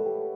you